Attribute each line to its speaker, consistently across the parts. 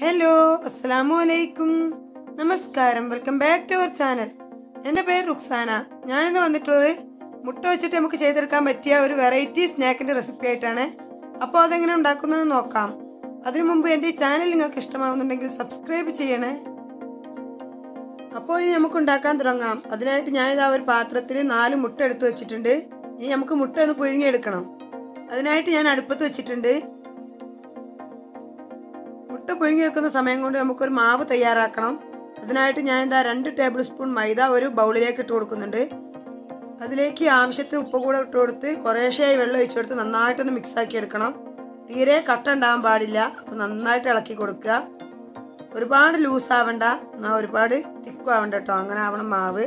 Speaker 1: Hello അസ്സലാമു അലൈക്കും നമസ്കാരം welcome back to our channel എന്റെ പേര് റുക്സാന. ഞാനിന്ന് വന്നിട്ടുള്ളത് മുട്ട വെച്ചിട്ട് നമുക്ക് ചെയ്തെടുക്കാൻ പറ്റിയ ഒരു വെറൈറ്റി സ്നാക്കിന്റെ റെസിപ്പി ആയിട്ടാണ്. അപ്പോൾ അതെങ്ങനെ ഉണ്ടാക്കുന്നത് നോക്കാം. അതിനു മുമ്പ് എന്റെ ഈ ചാനൽ നിങ്ങൾക്ക് ഇഷ്ടമാകുന്നുണ്ടെങ്കിൽ സബ്സ്ക്രൈബ് ചെയ്യണേ. അപ്പോൾ ഇനി നമുക്ക് ഉണ്ടാക്കാൻ തുടങ്ങാം. അതിനായിട്ട് ഞാനിതാ ഒരു പാത്രത്തിൽ നാല് മുട്ട എടുത്ത് വെച്ചിട്ടുണ്ട്. ഇനി നമുക്ക് മുട്ട ഒന്ന് പുഴുങ്ങിയെടുക്കണം. അതിനായിട്ട് ഞാൻ അടുപ്പത്ത് വെച്ചിട്ടുണ്ട്. മുട്ട പുഴുങ്ങിയെടുക്കുന്ന സമയം കൊണ്ട് നമുക്കൊരു മാവ് തയ്യാറാക്കണം. അതിനായിട്ട് ഞാൻ എന്താ രണ്ട് ടേബിൾ സ്പൂൺ മൈദ ഒരു ബൗളിലേക്ക് ഇട്ട് കൊടുക്കുന്നുണ്ട്. അതിലേക്ക് ആവശ്യത്തിന് ഉപ്പ് കൂടെ ഇട്ട് കൊടുത്ത് കുറേശ്ശെയായി വെള്ളം ഒഴിച്ചു കൊടുത്ത് നന്നായിട്ടൊന്ന് മിക്സാക്കി എടുക്കണം. തീരെ കട്ട ഉണ്ടാകാൻ പാടില്ല. അപ്പോൾ നന്നായിട്ട് ഇളക്കി കൊടുക്കുക. ഒരുപാട് ലൂസ് ആവണ്ട. എന്നാൽ ഒരുപാട് തിക്കും ആവണ്ട കേട്ടോ അങ്ങനെ ആവണം മാവ്.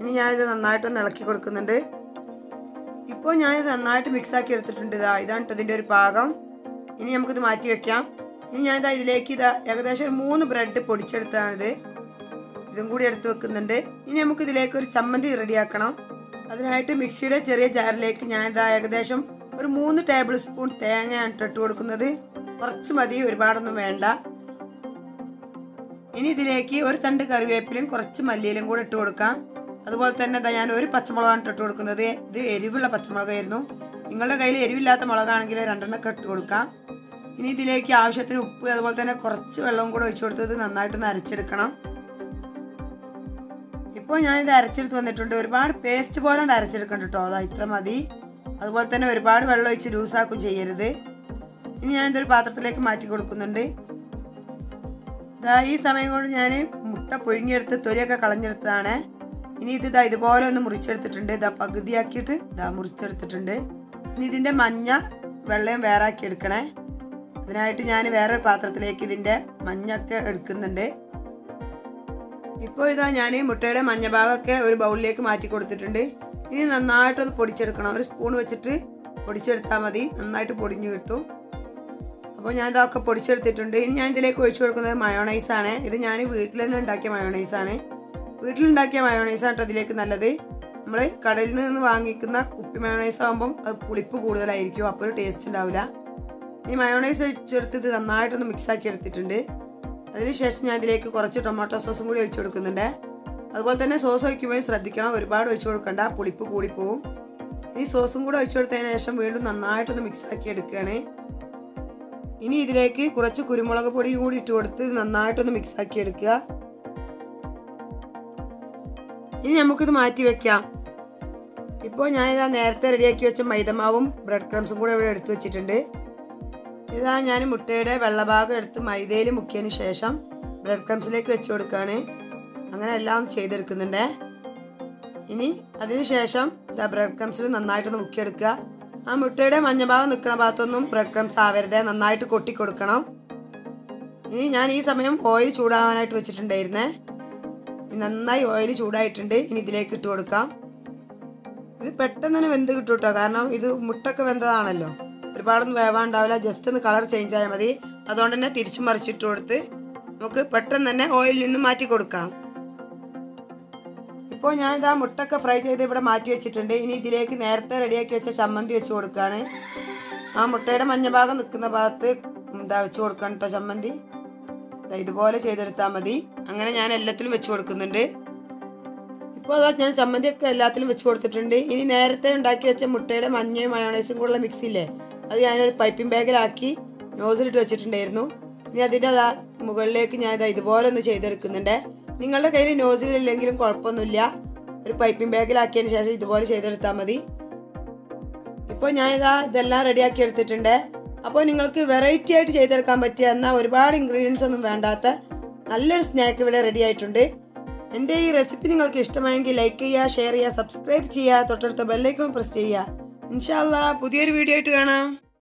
Speaker 1: ഇനി ഞാനിത് നന്നായിട്ടൊന്ന് ഇളക്കി കൊടുക്കുന്നുണ്ട്. ഇപ്പോൾ ഞാനിത് നന്നായിട്ട് മിക്സാക്കി എടുത്തിട്ടുണ്ട്. ഇതാ ഇതാണ് ഇതിന്റെ ഒരു പാകം. ഇനി നമുക്കിത് മാറ്റി വെക്കാം. ഇനി ഇതാ ഇതിലേക്ക് ഇതാ ഏകദേശം മൂന്ന് ബ്രെഡ് പൊടിച്ചെടുത്താണിത് ഇതും കൂടി എടുത്ത് വെക്കുന്നുണ്ട്. ഇനി നമുക്ക് ഇതിലേക്ക് ഒരു ചമ്മന്തി റെഡിയാക്കണം. അതിനായിട്ട് മിക്സിയുടെ ചെറിയ ജാറിലേക്ക് ഞാനിതാ ഏകദേശം ഒരു മൂന്ന് ടേബിൾ സ്പൂൺ തേങ്ങയാണ് ഇട്ടിട്ട് ഇട്ട് കൊടുക്കുന്നത്. കുറച്ച് മതി ഒരുപാടൊന്നും വേണ്ട. ഇനി ഇതിലേക്ക് ഒരു തണ്ട് കറിവേപ്പിലും കുറച്ച് മല്ലിയിലും കൂടെ ഇട്ട് കൊടുക്കാം. അതുപോലെ തന്നെ ഇതാ ഞാൻ ഒരു പച്ചമുളകാണ് ഇട്ട് കൊടുക്കുന്നത്. ഇത് എരിവുള്ള പച്ചമുളകായിരുന്നു. നിങ്ങളുടെ കയ്യിൽ എരിവില്ലാത്ത മുളകാണെങ്കിൽ രണ്ടെണ്ണമൊക്കെ ഇട്ട് കൊടുക്കാം. ഇനി ഇതിലേക്ക് ആവശ്യത്തിന് ഉപ്പ് അതുപോലെ തന്നെ കുറച്ച് വെള്ളവും കൂടെ ഒഴിച്ചു കൊടുത്തത് നന്നായിട്ട് അരച്ചെടുക്കണം. ഇപ്പോൾ ഞാനിത് അരച്ചെടുത്ത് വന്നിട്ടുണ്ട്. ഒരുപാട് പേസ്റ്റ് പോലെ അരച്ചെടുക്കണം കേട്ടോ അതാ ഇത്ര മതി. അതുപോലെ തന്നെ ഒരുപാട് വെള്ളം ഒഴിച്ച് ലൂസാക്കും ചെയ്യരുത്. ഇനി ഞാനിതൊരു പാത്രത്തിലേക്ക് മാറ്റി കൊടുക്കുന്നുണ്ട്. ഈ സമയം കൊണ്ട് ഞാൻ മുട്ട പുഴുങ്ങിയെടുത്ത് തൊലിയൊക്കെ കളഞ്ഞെടുത്തതാണ്. ഇനി ഇത് ഇതാ ഇതുപോലെ ഒന്ന് മുറിച്ചെടുത്തിട്ടുണ്ട്. ഇതാ പകുതിയാക്കിയിട്ട് ഇതാ മുറിച്ചെടുത്തിട്ടുണ്ട്. ഇനി ഇതിന്റെ മഞ്ഞ വെള്ളയും വേറാക്കി എടുക്കണേ. അതിനായിട്ട് ഞാൻ വേറൊരു പാത്രത്തിലേക്ക് ഇതിന്റെ മഞ്ഞൊക്കെ എടുക്കുന്നുണ്ട്. ഇപ്പോൾ ഇതാ ഞാൻ മുട്ടയുടെ മഞ്ഞ ഭാഗമൊക്കെ ഒരു ബൗളിലേക്ക് മാറ്റി കൊടുത്തിട്ടുണ്ട്. ഇനി നന്നായിട്ടത് പൊടിച്ചെടുക്കണം. ഒരു സ്പൂൺ വെച്ചിട്ട് പൊടിച്ചെടുത്താൽ മതി. നന്നായിട്ട് പൊടിഞ്ഞു കിട്ടും. അപ്പോൾ ഞാൻ ഇതൊക്കെ പൊടിച്ചെടുത്തിട്ടുണ്ട്. ഇനി ഞാൻ ഇതിലേക്ക് ഒഴിച്ചു കൊടുക്കുന്നത് മയോണൈസാണ് ഇത് ഞാൻ വീട്ടിൽ തന്നെ ഉണ്ടാക്കിയ മയോണൈസാണ് വീട്ടിലുണ്ടാക്കിയ മയോണൈസാണ് കേട്ടോ ഇതിലേക്ക് നല്ലത്. നമ്മൾ കടയിൽ നിന്ന് വാങ്ങിക്കുന്ന കുപ്പി മയോണൈസ് ആകുമ്പം അത് പുളിപ്പ് കൂടുതലായിരിക്കും. അപ്പോൾ ഒരു ടേസ്റ്റ് ഉണ്ടാവില്ല ഈ മയോണൈസ് ഇത് നന്നായിട്ടൊന്ന് മിക്സാക്കി എടുത്തിട്ടുണ്ട് അതിനുശേഷം ഞാൻ ഇതിലേക്ക് കുറച്ച് ടൊമാറ്റോ സോസും കൂടി ഒഴിച്ചു കൊടുക്കുന്നുണ്ട്. അതുപോലെ തന്നെ സോസ് ഒഴിക്കുമ്പോൾ ശ്രദ്ധിക്കണം ഒരുപാട് ഒഴിച്ചു കൊടുക്കണ്ട പുളിപ്പ് കൂടിപ്പോവും. ഈ സോസും കൂടെ ഒഴിച്ചു കൊടുത്തതിന് ശേഷം വീണ്ടും നന്നായിട്ടൊന്ന് മിക്സാക്കി എടുക്കുകയാണ് ഇനി ഇതിലേക്ക് കുറച്ച് കുരുമുളക് പൊടി കൂടി ഇട്ട് കൊടുത്ത് നന്നായിട്ടൊന്ന് മിക്സാക്കി എടുക്കുക ഇനി നമുക്കിത് മാറ്റി വെക്കാം. ഇപ്പോൾ ഞാനിതാ നേരത്തെ റെഡിയാക്കി വെച്ച മൈദമാവും ബ്രെഡ് ക്രംസും കൂടെ ഇവിടെ എടുത്തു വെച്ചിട്ടുണ്ട്. ഇതാ ഞാൻ മുട്ടയുടെ വെള്ളഭാഗം എടുത്ത് മൈദയിൽ മുക്കിയതിന് ശേഷം ബ്രെഡ് ക്രംസിലേക്ക് വെച്ച് കൊടുക്കുകയാണ് അങ്ങനെ എല്ലാം ചെയ്തെടുക്കുന്നുണ്ട്. ഇനി അതിന് ശേഷം ഇതാ ബ്രെഡ് ക്രംസിൽ നന്നായിട്ടൊന്ന് മുക്കിയെടുക്കുക. ആ മുട്ടയുടെ മഞ്ഞഭാഗം നിൽക്കുന്ന ഭാഗത്തൊന്നും ബ്രെഡ് ക്രംസ് ആവരുത്. നന്നായിട്ട് കൊട്ടി കൊടുക്കണം. ഇനി ഞാൻ ഈ സമയം ഓയിൽ ചൂടാവാനായിട്ട് വെച്ചിട്ടുണ്ടായിരുന്നേ. നന്നായി ഓയിൽ ചൂടായിട്ടുണ്ട്. ഇനി ഇതിലേക്ക് ഇട്ട് കൊടുക്കാം. ഇത് പെട്ടെന്ന് തന്നെ വെന്ത് കിട്ടും കേട്ടോ. കാരണം ഇത് മുട്ടൊക്കെ വെന്തതാണല്ലോ. ഒരുപാടൊന്നും വേവാണ്ടാവില്ല. ജസ്റ്റ് ഒന്ന് കളർ ചേഞ്ച് ആയാൽ മതി. അതുകൊണ്ട് തന്നെ തിരിച്ചു മറിച്ചിട്ട് കൊടുത്ത് നമുക്ക് പെട്ടെന്ന് തന്നെ ഓയിലിൽ നിന്ന് മാറ്റി കൊടുക്കാം. ഇപ്പോൾ ഞാൻ ഇതാ മുട്ടൊക്കെ ഫ്രൈ ചെയ്ത് ഇവിടെ മാറ്റി വെച്ചിട്ടുണ്ട്. ഇനി ഇതിലേക്ക് നേരത്തെ റെഡിയാക്കി വെച്ച ചമ്മന്തി വെച്ച് കൊടുക്കുകയാണ് ആ മുട്ടയുടെ മഞ്ഞ ഭാഗം നിൽക്കുന്ന ഭാഗത്ത് എന്താ വെച്ച് കൊടുക്കണം കേട്ടോ ചമ്മന്തി. ഇതുപോലെ ചെയ്തെടുത്താൽ മതി. അങ്ങനെ ഞാൻ എല്ലാത്തിലും വെച്ച് കൊടുക്കുന്നുണ്ട്. ഇപ്പോൾ അതാ ഞാൻ ചമ്മന്തിയൊക്കെ എല്ലാത്തിലും വെച്ച് കൊടുത്തിട്ടുണ്ട്. ഇനി നേരത്തെ ഉണ്ടാക്കി വെച്ച മുട്ടയുടെ മഞ്ഞയും മയോണൈസും കൂടെയുള്ള മിക്സില്ലേ അത് ഞാനൊരു പൈപ്പിംഗ് ബാഗിലാക്കി നോസിലിട്ട് വെച്ചിട്ടുണ്ടായിരുന്നു. ഇനി അതിന്റെ അതാ മുകളിലേക്ക് ഞാൻ ഇതാ ഇതുപോലെ ഒന്ന് ചെയ്തെടുക്കുന്നുണ്ട്. നിങ്ങളുടെ കയ്യിൽ നോസിലില്ലെങ്കിലും കുഴപ്പമൊന്നുമില്ല. ഒരു പൈപ്പിംഗ് ബാഗിലാക്കിയതിന് ശേഷം ഇതുപോലെ ചെയ്തെടുത്താൽ മതി. ഇപ്പോൾ ഞാനിതാ ഇതാ ഇതെല്ലാം റെഡിയാക്കി എടുത്തിട്ടുണ്ട്. അപ്പോൾ നിങ്ങൾക്ക് വെറൈറ്റി ആയിട്ട് ചെയ്തെടുക്കാൻ പറ്റിയ എന്നാൽ ഒരുപാട് ഇൻഗ്രീഡിയൻസ് ഒന്നും വേണ്ടാത്ത നല്ലൊരു സ്നാക്ക് ഇവിടെ റെഡി ആയിട്ടുണ്ട്. എന്റെ ഈ റെസിപ്പി നിങ്ങൾക്ക് ഇഷ്ടമായെങ്കിൽ ലൈക്ക് ചെയ്യുക ഷെയർ ചെയ്യുക സബ്സ്ക്രൈബ് ചെയ്യുക തൊട്ടടുത്ത ബെല്ലൈക്കൺ പ്രസ് ചെയ്യുക. ഇൻഷാല്ല പുതിയൊരു വീഡിയോ ആയിട്ട് കാണാം.